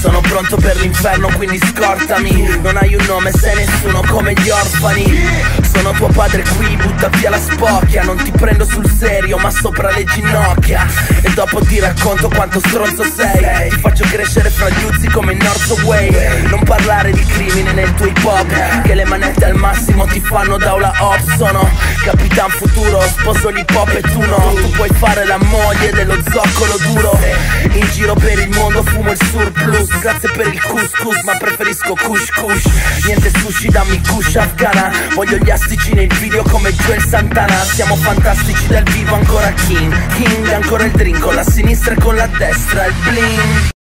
Sono pronto per l'inferno quindi scortami. Non hai un nome, sei nessuno come gli orfani. Sono tuo padre qui, butta via la spocchia. Non ti prendo sul serio ma sopra le ginocchia. E dopo ti racconto quanto stronzo sei. Ti faccio crescere fra gli uzzi come in North Way. Non parlare di crimine nel tuo hip hop Che le manette al massimo ti fanno da ula hop Sono capitan futuro, sposo l'hip hop e tu no. Tu puoi fare la moglie dello zoccolo duro fumo il surplus Grazie per il couscous ma preferisco kush kush Niente sushi dammi kush afghana. Voglio gli astici nel video come Joel Santana. Siamo fantastici dal vivo ancora king. King ancora il drink con la sinistra e con la destra il bling